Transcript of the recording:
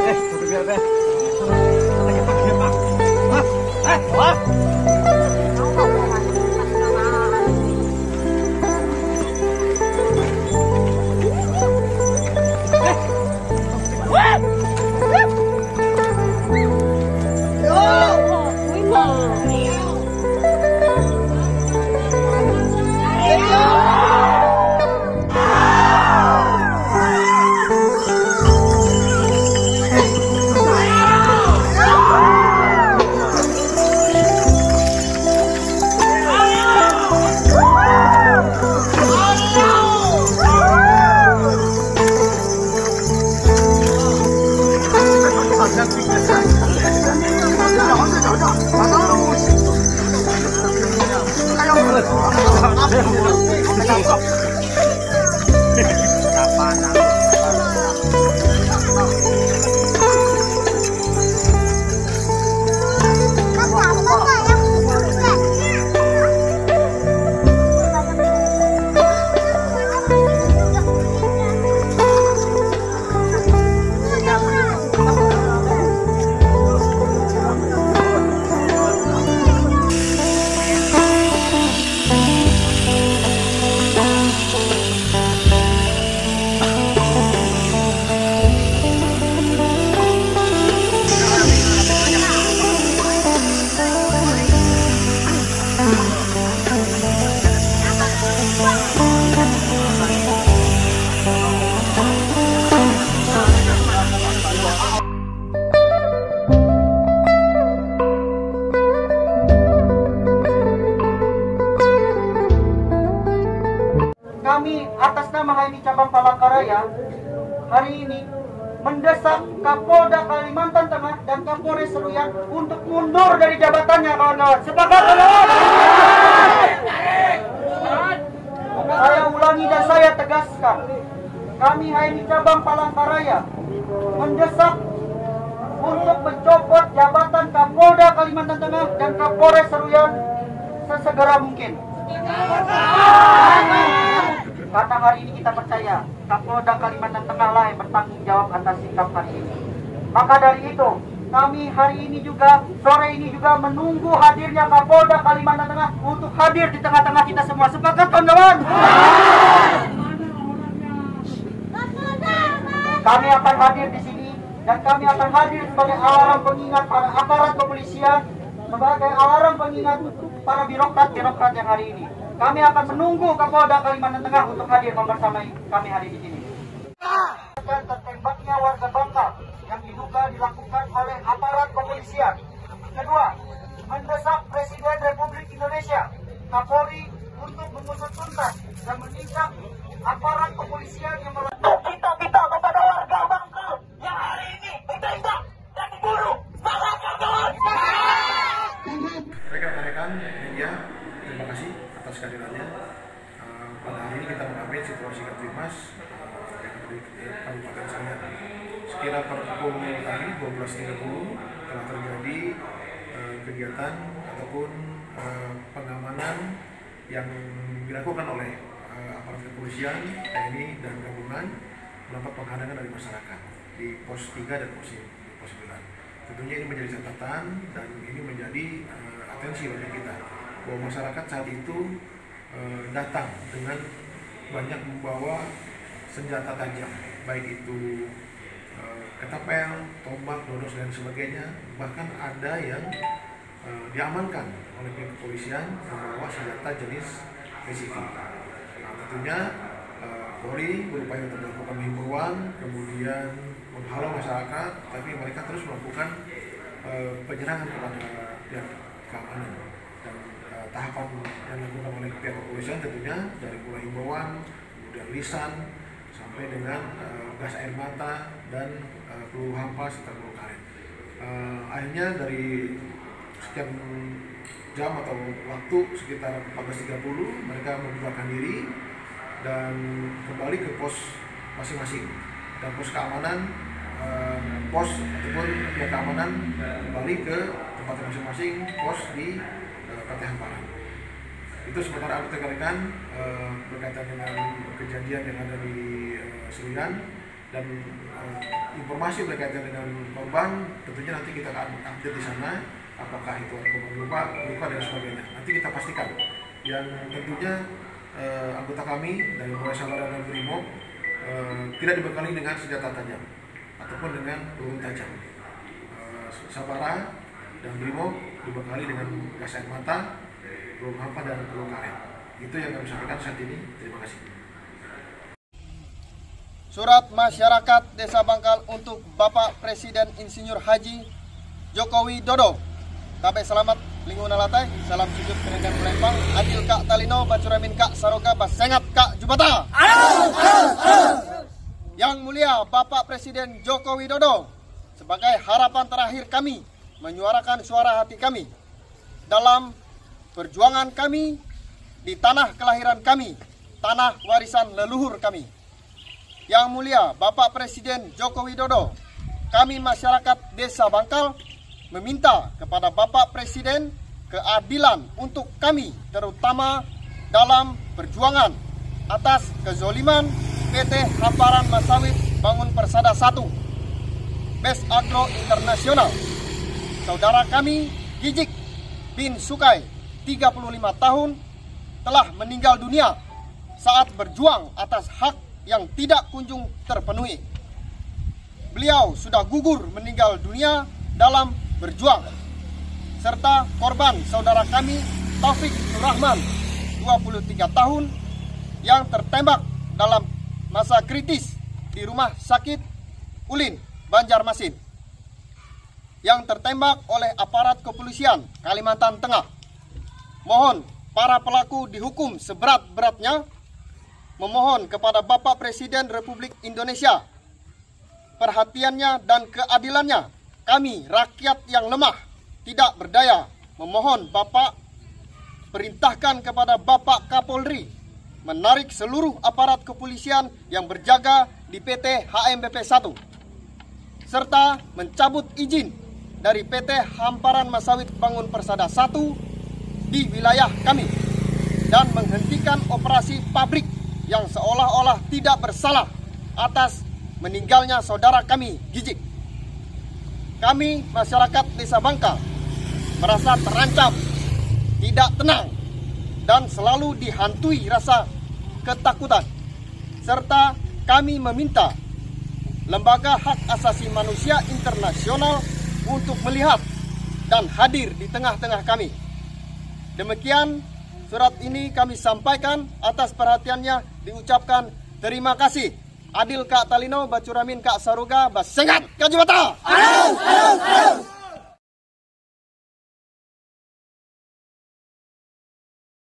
É, Obrigado. 小猴子脚下，马上过去，还要不要？拉！拉！拉！拉！拉！Kami atas nama HMI Cabang Palangkaraya hari ini mendesak Kapolda Kalimantan Tengah dan Kapolres Seruyan untuk mundur dari jabatannya kawan-kawan. Sepakat kawan-kawan? Saya ulangi dan saya tegaskan. Kami HMI Cabang Palangkaraya mendesak untuk mencopot jabatan Kapolda Kalimantan Tengah dan Kapolres Seruyan sesegera mungkin. Karena hari ini kita percaya Kapolda Kalimantan Tengah lah yang bertanggung jawab atas sikap hari ini. Maka dari itu, kami hari ini juga, sore ini juga menunggu hadirnya Kapolda Kalimantan Tengah untuk hadir di tengah-tengah kita semua. Sepakat kawan-kawan? Kami akan hadir di sini dan kami akan hadir sebagai alarm pengingat para aparat kepolisian, sebagai alarm pengingat para birokrat-birokrat yang hari ini. Kami akan menunggu Kapolda Kalimantan Tengah untuk hadir membersamai kami hari di sini. Dan tertembaknya warga Bangka yang diduga dilakukan oleh aparat kepolisian. Kedua, mendesak Presiden Republik Indonesia, Kapolri untuk mengusut tuntas dan menindak aparat kepolisian yang melakukan kita minta kepada warga Bangka yang hari ini ditembak dan diburu. Semangat kawan! Rekan-rekan media, terima kasih atas kehadirannya. Uh, pada hari ini kita situasi Katimas di Kabupaten Sangat. Sekira pukul tadi 12.30 telah terjadi uh, kegiatan ataupun uh, pengamanan yang dilakukan oleh uh, aparat kepolisian, TNI dan gabungan mendapat penghadangan dari masyarakat di pos 3 dan pos, pos 9. Tentunya ini menjadi catatan dan ini menjadi uh, atensi bagi kita bahwa masyarakat saat itu uh, datang dengan banyak membawa senjata tajam, baik itu uh, ketapel, tombak, dodos dan sebagainya. Bahkan ada yang uh, diamankan oleh pihak kepolisian membawa senjata jenis PCV. Nah, tentunya uh, Polri berupaya untuk melakukan himbauan, kemudian menghalau masyarakat, tapi mereka terus melakukan uh, penyerangan kepada pihak keamanan tahapan yang dilakukan oleh pihak kepolisian tentunya dari mulai himbauan, kemudian lisan, sampai dengan uh, gas air mata dan uh, peluru hampa serta peluru karet. Uh, akhirnya dari sekian jam atau waktu sekitar 14.30 mereka membubarkan diri dan kembali ke pos masing-masing dan pos keamanan pos ataupun pihak keamanan kembali ke tempat masing-masing pos di Hamparan. itu sementara aku tekankan uh, berkaitan dengan kejadian yang ada di uh, dan uh, informasi berkaitan dengan korban tentunya nanti kita akan update di sana apakah itu ada korban luka, luka dan sebagainya. Nanti kita pastikan. Yang tentunya anggota kami dari Polres Sabara dan Brimob tidak dibekali dengan senjata tajam ataupun dengan peluru tajam. Sabara dan Brimob dibekali dengan gas air mata peluru hampa dan peluru karet. Itu yang kami sampaikan saat ini. Terima kasih. Surat masyarakat Desa Bangkal untuk Bapak Presiden Insinyur Haji Jokowi Dodo. Kabe selamat lingkungan latai, salam sujud peningkan Palembang, adil kak talino, bacuramin kak saroga, basengat kak jubata. Yang mulia Bapak Presiden Joko Widodo, sebagai harapan terakhir kami menyuarakan suara hati kami dalam perjuangan kami di tanah kelahiran kami, tanah warisan leluhur kami. Yang mulia Bapak Presiden Joko Widodo, kami masyarakat Desa Bangkal meminta kepada Bapak Presiden keadilan untuk kami terutama dalam perjuangan atas kezoliman PT Hamparan Masawit Bangun Persada 1 Best Agro Internasional saudara kami Gijik bin Sukai 35 tahun telah meninggal dunia saat berjuang atas hak yang tidak kunjung terpenuhi. Beliau sudah gugur meninggal dunia dalam berjuang. Serta korban saudara kami Taufik Rahman 23 tahun yang tertembak dalam masa kritis di rumah sakit Ulin, Banjarmasin yang tertembak oleh aparat kepolisian Kalimantan Tengah. Mohon para pelaku dihukum seberat-beratnya memohon kepada Bapak Presiden Republik Indonesia perhatiannya dan keadilannya. Kami rakyat yang lemah, tidak berdaya, memohon Bapak perintahkan kepada Bapak Kapolri menarik seluruh aparat kepolisian yang berjaga di PT HMBP 1 serta mencabut izin dari PT Hamparan Masawit Bangun Persada 1 di wilayah kami dan menghentikan operasi pabrik yang seolah-olah tidak bersalah atas meninggalnya saudara kami Gijik. Kami masyarakat Desa Bangka merasa terancam, tidak tenang, dan selalu dihantui rasa ketakutan. Serta kami meminta Lembaga Hak Asasi Manusia Internasional untuk melihat dan hadir di tengah-tengah kami. Demikian surat ini kami sampaikan atas perhatiannya diucapkan terima kasih. Adil Kak Talino, Bacuramin Kak Saruga, Basengat Kak Jumata.